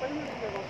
빨리해주세 요.